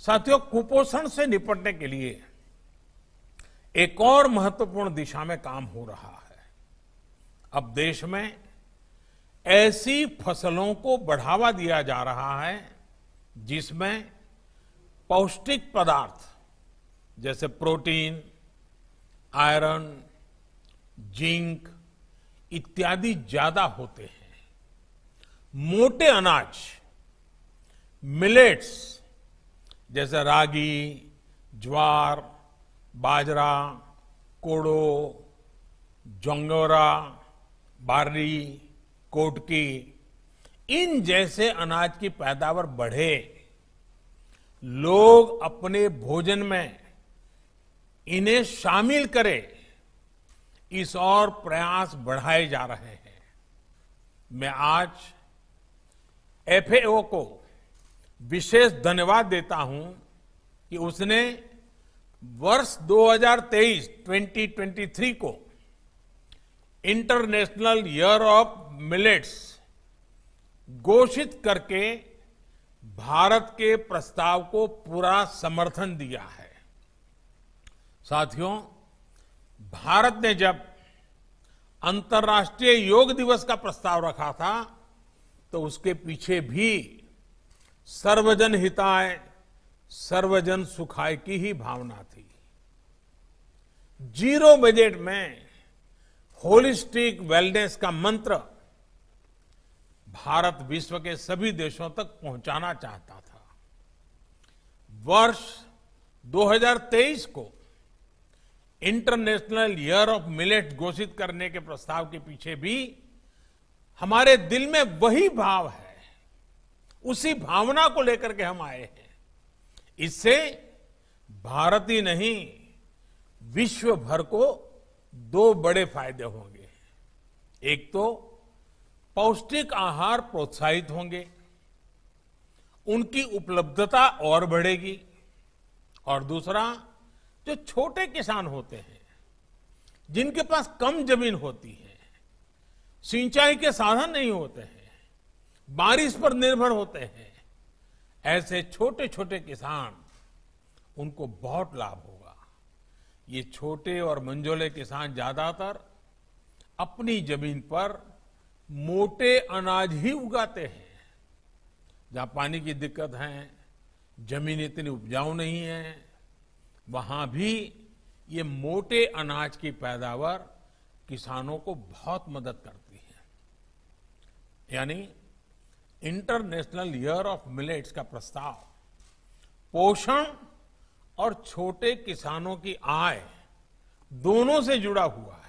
साथियों, कुपोषण से निपटने के लिए एक और महत्वपूर्ण दिशा में काम हो रहा है। अब देश में ऐसी फ़सलों को बढ़ावा दिया जा रहा है जिसमें पौष्टिक पदार्थ, जैसे प्रोटीन, आयरन, जिंक इत्यादि ज़्यादा होते हैं। मोटे अनाज, मिलेट्स जैसे रागी, ज्वार, बाजरा, कोड़ो, जोंगोरा, बार्ली, कोटकी, इन जैसे अनाज की पैदावार बढ़े। लोग अपने भोजन में इन्हें शामिल करें। इस और प्रयास बढ़ाए जा रहे हैं। मैं आज एफएओ को विशेष धन्यवाद देता हूँ कि उसने वर्ष 2023 2023 को इंटरनेशनल ईयर ऑफ़ मिलेट्स घोषित करके भारत के प्रस्ताव को पूरा समर्थन दिया है। साथियों, भारत ने जब अंतर्राष्ट्रीय योग दिवस का प्रस्ताव रखा था तो उसके पीछे भी सर्वजन हिताय, सर्वजन सुखाय की ही भावना थी। ज़ीरो बजट में होलिस्टिक वेलनेस का मंत्र भारत विश्व के सभी देशों तक पहुंचाना चाहता था। वर्ष 2023 को इंटरनेशनल ईयर ऑफ़ मिलेट घोषित करने के प्रस्ताव के पीछे भी हमारे दिल में वही भाव है। उसी भावना को लेकर के हम आए हैं। इससे भारत ही नहीं, विश्व भर को दो बड़े फ़ायदे होंगे। एक तो पौष्टिक आहार प्रोत्साहित होंगे, उनकी उपलब्धता और बढ़ेगी, और दूसरा, जो छोटे किसान होते हैं, जिनके पास कम ज़मीन होती है, सिंचाई के साधन नहीं होते हैं बारिश पर निर्भर होते हैं। ऐसे छोटे छोटे किसान, उनको बहुत लाभ होगा। ये छोटे और मंझोले किसान ज़्यादातर अपनी ज़मीन पर मोटे अनाज ही उगाते हैं। जहाँ पानी की दिक्कत है, ज़मीन इतनी उपजाऊ नहीं है, वहाँ भी ये मोटे अनाज की पैदावार किसानों को बहुत मदद करती है। यानी इंटरनेशनल ईयर ऑफ़ मिलेट्स का प्रस्ताव, पोषण और छोटे किसानों की आय दोनों से जुड़ा हुआ है।